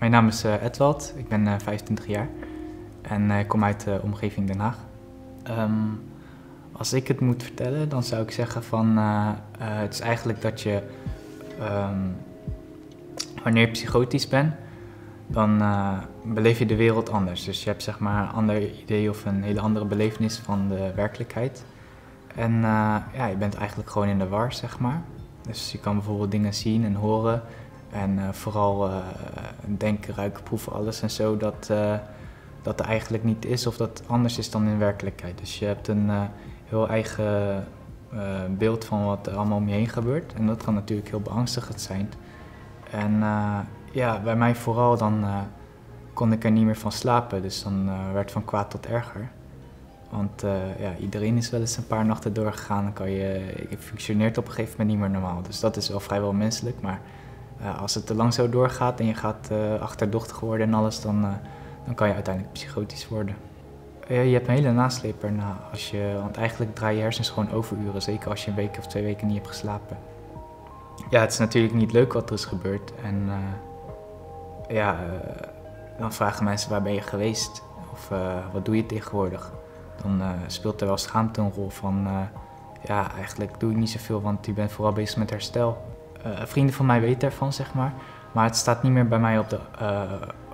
Mijn naam is uh, Edwald, ik ben uh, 25 jaar en ik kom uit de omgeving Den Haag. Um, als ik het moet vertellen, dan zou ik zeggen van het is eigenlijk dat je um, wanneer je psychotisch bent, dan beleef je de wereld anders. Dus je hebt zeg maar een ander idee of een hele andere belevenis van de werkelijkheid. En ja, je bent eigenlijk gewoon in de war, zeg maar. Dus je kan bijvoorbeeld dingen zien en horen. En uh, vooral denken, ruiken, proeven, alles en zo. Dat, dat er eigenlijk niet is of dat anders is dan in werkelijkheid. Dus je hebt een heel eigen beeld van wat er allemaal om je heen gebeurt. En dat kan natuurlijk heel beangstigend zijn. En ja, bij mij vooral dan kon ik er niet meer van slapen. Dus dan werd van kwaad tot erger. Want ja, iedereen is wel eens een paar nachten doorgegaan. Dan kan je, je functioneert op een gegeven moment niet meer normaal. Dus dat is wel vrijwel menselijk. Maar als het te lang zo doorgaat en je gaat achterdochtig worden en alles, dan, dan kan je uiteindelijk psychotisch worden. je hebt een hele nasleep erna. Als je, want eigenlijk draai je hersens gewoon overuren. Zeker als je een week of twee weken niet hebt geslapen ja, het is natuurlijk niet leuk wat er is gebeurd. En uh, ja, uh, dan vragen mensen waar ben je geweest? Of uh, wat doe je tegenwoordig? Dan speelt er wel schaamte een rol van, ja, eigenlijk doe ik niet zoveel, want je bent vooral bezig met herstel. Vrienden van mij weten ervan, zeg maar. Maar het staat niet meer bij mij op de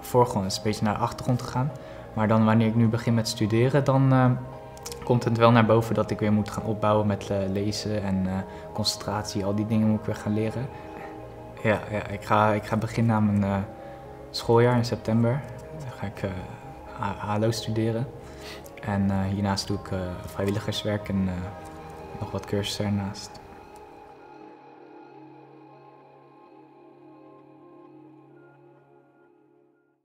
voorgrond. Het is een beetje naar de achtergrond gegaan. Maar dan wanneer ik nu begin met studeren, dan komt het wel naar boven dat ik weer moet gaan opbouwen met lezen en concentratie. Al die dingen moet ik weer gaan leren. Ja, ik, ga, ik ga beginnen aan mijn schooljaar in september. Dan ga ik HALO studeren. En hiernaast doe ik vrijwilligerswerk en nog wat cursussen ernaast.